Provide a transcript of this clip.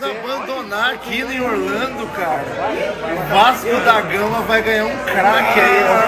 nos abandonar aqui em Orlando, cara. O Vasco da Gama vai ganhar um craque aí. ó.